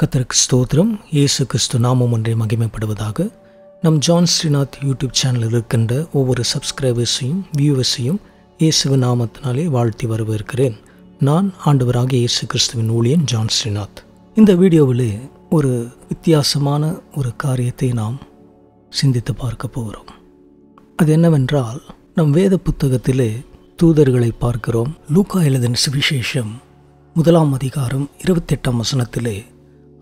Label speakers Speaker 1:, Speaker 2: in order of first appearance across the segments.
Speaker 1: கத்தருக்கு ஸ்தோத்திரம். இயேசு கிறிஸ்து நாமம் ஒன்றே மகிமைப்படுவதாக. நம் ஜான் ஸ்ரீநாத் யூடியூப் சேனலில் இருக்கின்ற ஒவ்வொரு சப்ஸ்கிரைபர்ஸையும் வியூவர்ஸையும் இயேசுவின் நாமத்தினாலே வாழ்த்தி வரவேற்கிறேன். நான் ஆண்டவராக இயேசு கிறிஸ்துவின் ஊழியன் ஜான் ஸ்ரீநாத். இந்த வீடியோவில் ஒரு வித்தியாசமான ஒரு காரியத்தை நாம் சிந்தித்து பார்க்க போகிறோம். அது என்னவென்றால் நம் வேத புத்தகத்திலே தூதர்களை பார்க்கிறோம். லூக்கா எழுதின சுவிசேஷம் முதலாம் அதிகாரம் இருபத்தெட்டாம் வசனத்திலே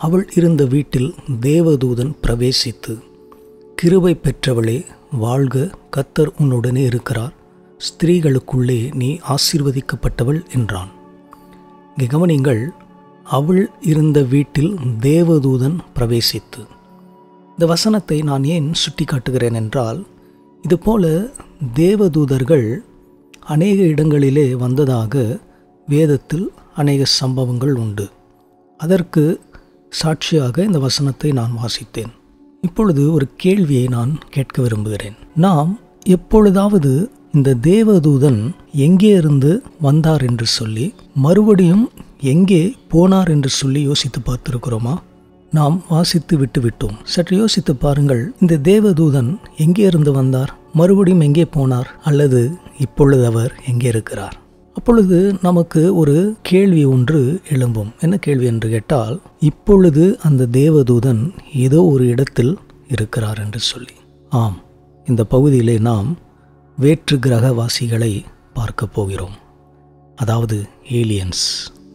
Speaker 1: அவள் இருந்த வீட்டில் தேவதூதன் பிரவேசித்து கிருபை பெற்றவளே வாழ்க கத்தர் உன்னுடனே இருக்கிறார். ஸ்திரீகளுக்குள்ளே நீ ஆசீர்வதிக்கப்பட்டவள் என்றான். இங்கே கவனிங்கள் அவள் இருந்த வீட்டில் தேவதூதன் பிரவேசித்து. இந்த வசனத்தை நான் ஏன் சுட்டி காட்டுகிறேன் என்றால் இதுபோல தேவதூதர்கள் அநேக இடங்களிலே வந்ததாக வேதத்தில் அநேக சம்பவங்கள் உண்டு. அதற்கு சாட்சியாக இந்த வசனத்தை நான் வாசித்தேன். இப்பொழுது ஒரு கேள்வியை நான் கேட்க விரும்புகிறேன். நாம் எப்பொழுதாவது இந்த தேவதூதன் எங்கே இருந்து வந்தார் என்று சொல்லி மறுபடியும் எங்கே போனார் என்று சொல்லி யோசித்து பார்த்திருக்கிறோமா? நாம் வாசித்து விட்டுவிட்டோம் சற்று யோசித்து பாருங்கள் இந்த தேவதூதன் எங்கே இருந்து வந்தார்? மறுபடியும் எங்கே போனார்? அல்லது இப்பொழுது அவர் எங்கே இருக்கிறார்? அப்பொழுது நமக்கு ஒரு கேள்வி ஒன்று எழும்பும். என்ன கேள்வி என்று கேட்டால் இப்பொழுது அந்த தேவதூதன் ஏதோ ஒரு இடத்தில் இருக்கிறார் என்று சொல்லி. ஆம் இந்த பகுதியிலே நாம் வேற்று கிரகவாசிகளை பார்க்க போகிறோம். அதாவது ஏலியன்ஸ்.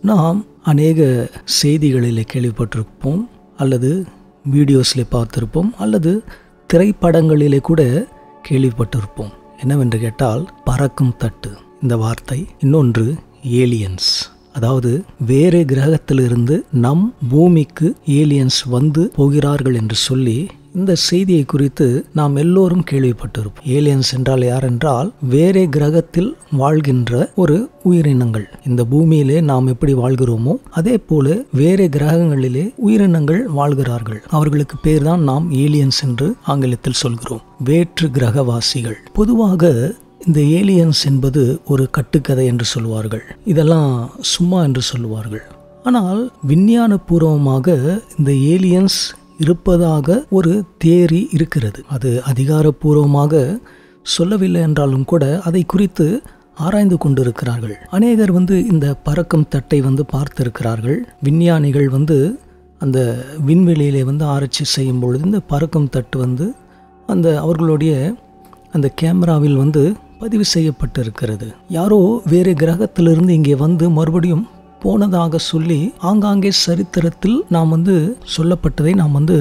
Speaker 1: நாம் அநேக செய்திகளில் கேள்விப்பட்டிருப்போம் அல்லது வீடியோஸில் பார்த்திருப்போம் அல்லது திரைப்படங்களிலே கூட கேள்விப்பட்டிருப்போம். என்னவென்று கேட்டால் பறக்கும் தட்டு. இந்த வார்த்தை. இன்னொன்று ஏலியன்ஸ் அதாவது வேறு கிரகத்திலிருந்து நம் பூமிக்கு ஏலியன்ஸ் வந்து போகிறார்கள் என்று சொல்லி இந்த செய்தியை குறித்து நாம் எல்லோரும் கேள்விப்பட்டிருப்போம். ஏலியன்ஸ் என்றால் யார் என்றால் வேறே கிரகத்தில் வாழ்கின்ற ஒரு உயிரினங்கள். இந்த பூமியிலே நாம் எப்படி வாழ்கிறோமோ அதே போல வேறே கிரகங்களிலே உயிரினங்கள் வாழ்கிறார்கள். அவர்களுக்கு பேர் தான் நாம் ஏலியன்ஸ் என்று ஆங்கிலத்தில் சொல்கிறோம். வேற்று கிரகவாசிகள். பொதுவாக இந்த ஏலியன்ஸ் என்பது ஒரு கட்டுக்கதை என்று சொல்வார்கள் இதெல்லாம் சும்மா என்று சொல்லுவார்கள். ஆனால் விஞ்ஞான பூர்வமாக இந்த ஏலியன்ஸ் இருப்பதாக ஒரு தேரி இருக்கிறது. அது அதிகாரப்பூர்வமாக சொல்லவில்லை என்றாலும் கூட அதை குறித்து ஆராய்ந்து கொண்டிருக்கிறார்கள். அநேகர் வந்து இந்த பறக்கும் தட்டை வந்து பார்த்திருக்கிறார்கள். விஞ்ஞானிகள் வந்து அந்த விண்வெளியிலே வந்து ஆராய்ச்சி செய்யும் பொழுது இந்த பறக்கும் தட்டு வந்து அந்த அவர்களுடைய அந்த கேமராவில் வந்து பதிவு செய்யப்பட்டிருக்கிறது. யாரோ வேறு கிரகத்திலிருந்து இங்கே வந்து மறுபடியும் போனதாக சொல்லி ஆங்காங்கே சரித்திரத்தில் நாம் வந்து சொல்லப்பட்டதை நாம் வந்து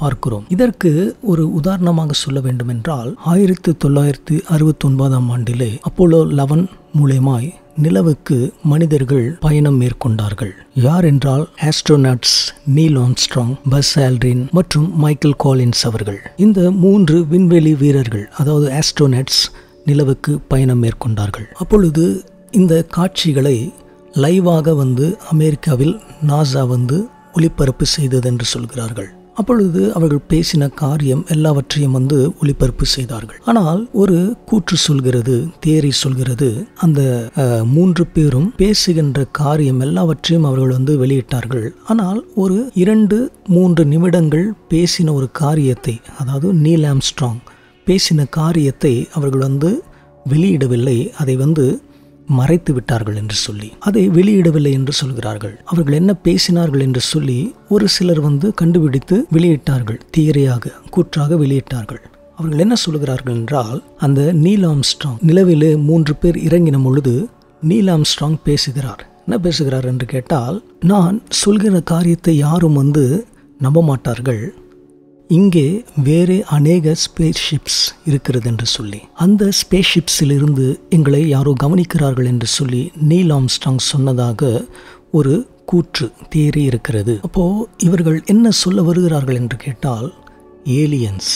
Speaker 1: பார்க்கிறோம். இதற்கு ஒரு உதாரணமாக சொல்ல வேண்டுமென்றால் ஆயிரத்தி தொள்ளாயிரத்தி அறுபத்தி ஒன்பதாம் ஆண்டிலே அப்போலோ லெவன் மூலயமாய் நிலவுக்கு மனிதர்கள் பயணம் மேற்கொண்டார்கள். யார் என்றால் astronauts Neil Armstrong Buzz Aldrin மற்றும் மைக்கேல் காலின்ஸ் அவர்கள். இந்த மூன்று விண்வெளி வீரர்கள் அதாவது ஆஸ்ட்ரோநாட்ஸ் நிலவுக்கு பயணம் மேற்கொண்டார்கள். அப்பொழுது இந்த காட்சிகளை லைவாக வந்து அமெரிக்காவில் நாசா வந்து ஒளிபரப்பு செய்தது என்று சொல்கிறார்கள். அப்பொழுது அவர்கள் பேசின காரியம் எல்லாவற்றையும் வந்து ஒளிபரப்பு செய்தார்கள். ஆனால் ஒரு கூற்று சொல்கிறது தேரி சொல்கிறது அந்த மூன்று பேரும் பேசுகின்ற காரியம் எல்லாவற்றையும் அவர்கள் வந்து வெளியிட்டார்கள். ஆனால் ஒரு இரண்டு மூன்று நிமிடங்கள் பேசின ஒரு காரியத்தை அதாவது நீல் ஆம்ஸ்ட்ராங் பேசின காரியத்தை அவர்கள் வந்து வெளியிடவில்லை. அதை வந்து மறைத்து விட்டார்கள் என்று சொல்லி அதை வெளியிடவில்லை என்று சொல்கிறார்கள். அவர்கள் என்ன பேசினார்கள் என்று சொல்லி ஒரு சிலர் வந்து கண்டுபிடித்து வெளியிட்டார்கள். தியரியாக கூற்றாக வெளியிட்டார்கள். அவர்கள் என்ன சொல்கிறார்கள் என்றால் அந்த நீல் ஆம்ஸ்ட்ராங் நிலவிலே மூன்று பேர் இறங்கின பொழுது நீல் ஆம்ஸ்ட்ராங் பேசுகிறார். என்ன பேசுகிறார் என்று கேட்டால் நான் சொல்கிற காரியத்தை யாரும் வந்து நம்ப மாட்டார்கள் இங்கே வேறு அநேக ஸ்பேஸ் ஷிப்ஸ் இருக்கிறது என்று சொல்லி அந்த ஸ்பேஸ் எங்களை யாரோ கவனிக்கிறார்கள் என்று சொல்லி நீல் ஆம்ஸ்டாங் சொன்னதாக ஒரு கூற்று தேறி இருக்கிறது. அப்போது இவர்கள் என்ன சொல்ல வருகிறார்கள் என்று கேட்டால் ஏலியன்ஸ்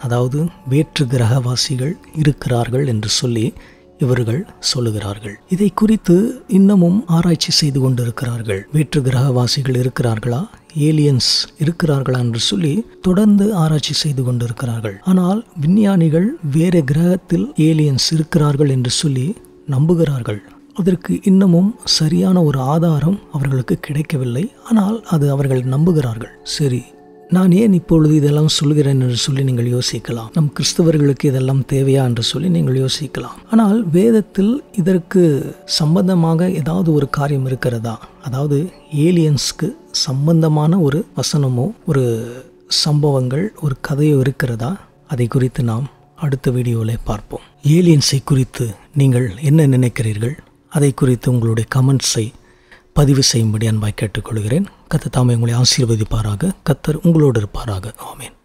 Speaker 1: அதாவது வேற்று கிரகவாசிகள் இருக்கிறார்கள் என்று சொல்லி இவர்கள் சொல்லுகிறார்கள். இதை குறித்து இன்னமும் ஆராய்ச்சி செய்து கொண்டிருக்கிறார்கள். வேற்று கிரகவாசிகள் இருக்கிறார்களா? ஏலியன்ஸ் இருக்கிறார்களா என்று சொல்லி தொடர்ந்து ஆராய்ச்சி செய்து கொண்டிருக்கிறார்கள். ஆனால் விஞ்ஞானிகள் வேறு கிரகத்தில் ஏலியன்ஸ் இருக்கிறார்கள் என்று சொல்லி நம்புகிறார்கள். அதற்கு இன்னமும் சரியான ஒரு ஆதாரம் அவர்களுக்கு கிடைக்கவில்லை. ஆனால் அது அவர்கள் நம்புகிறார்கள். சரி நான் ஏன் இப்பொழுது இதெல்லாம் சொல்கிறேன் என்று சொல்லி நீங்கள் யோசிக்கலாம். நம் கிறிஸ்தவர்களுக்கு இதெல்லாம் தேவையா என்று சொல்லி நீங்கள் யோசிக்கலாம். ஆனால் வேதத்தில் இதற்கு சம்பந்தமாக ஏதாவது ஒரு காரியம் இருக்கிறதா? அதாவது ஏலியன்ஸ்க்கு சம்பந்தமான ஒரு வசனமோ ஒரு சம்பவங்கள் ஒரு கதையோ இருக்கிறதா? அதை குறித்து நாம் அடுத்த வீடியோவில் பார்ப்போம். ஏலியன்ஸை குறித்து நீங்கள் என்ன நினைக்கிறீர்கள்? அதை குறித்து உங்களுடைய கமெண்ட்ஸை பதிவு செய்யும்படி அன்பாய் கேட்டுக்கொள்கிறேன். கத்த தாமே உங்களை ஆசீர்வதிப்பாராக. கத்தர் உங்களோடு இருப்பாராக. ஆமேன்.